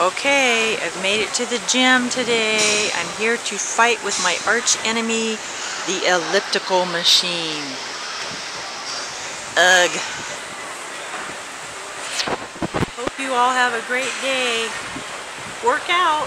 Okay, I've made it to the gym today. I'm here to fight with my arch enemy, the elliptical machine. Ugh. Hope you all have a great day. Work out.